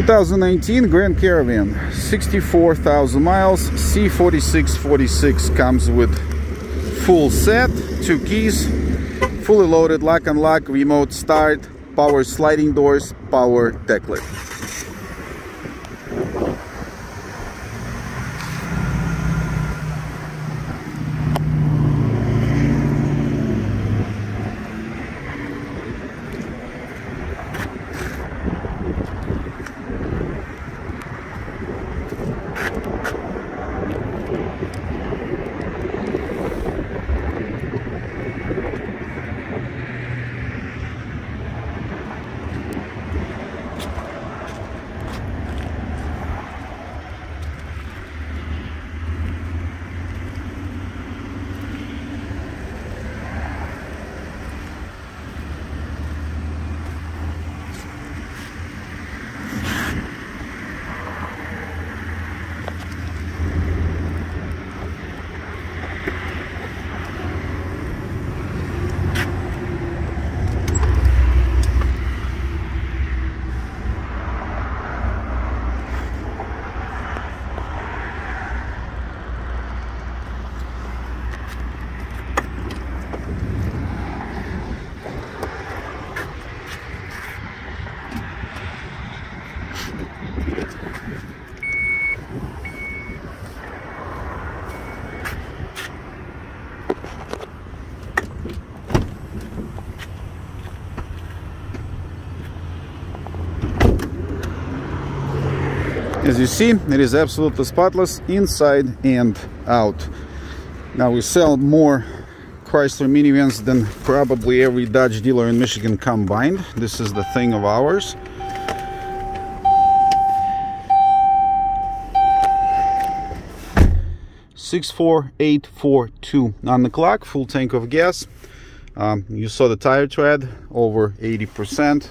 2019 Grand Caravan, 64,000 miles, C4646 comes with full set, two keys, fully loaded lock and lock, remote start, power sliding doors, power deck lift. As you see, it is absolutely spotless inside and out. Now we sell more Chrysler minivans than probably every Dodge dealer in Michigan combined. This is the thing of ours. Six four eight four two on the clock, full tank of gas. Um, you saw the tire tread over 80 percent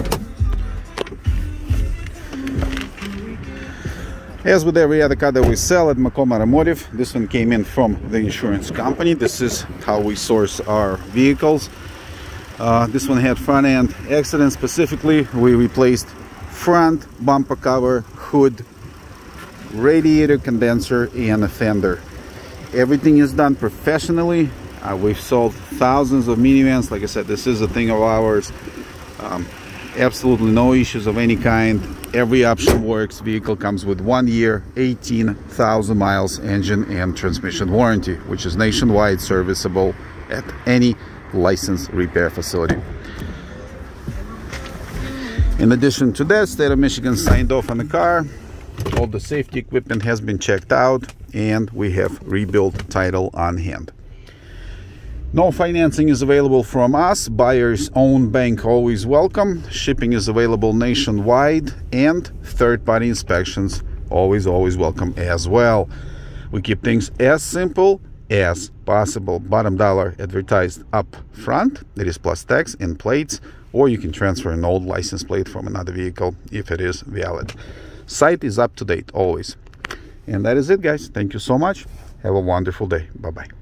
As with every other car that we sell at Macomb Automotive, this one came in from the insurance company. This is how we source our vehicles. Uh, this one had front end accident specifically. We replaced front bumper cover, hood, radiator condenser, and a fender. Everything is done professionally. Uh, we've sold thousands of minivans. Like I said, this is a thing of ours. Um, absolutely no issues of any kind. Every option works. Vehicle comes with one year 18,000 miles engine and transmission warranty which is nationwide serviceable at any licensed repair facility. In addition to that state of michigan signed off on the car. All the safety equipment has been checked out and we have rebuilt title on hand no financing is available from us. Buyer's own bank always welcome. Shipping is available nationwide and third party inspections always, always welcome as well. We keep things as simple as possible. Bottom dollar advertised up front. It is plus tax and plates, or you can transfer an old license plate from another vehicle if it is valid. Site is up to date always. And that is it, guys. Thank you so much. Have a wonderful day. Bye bye.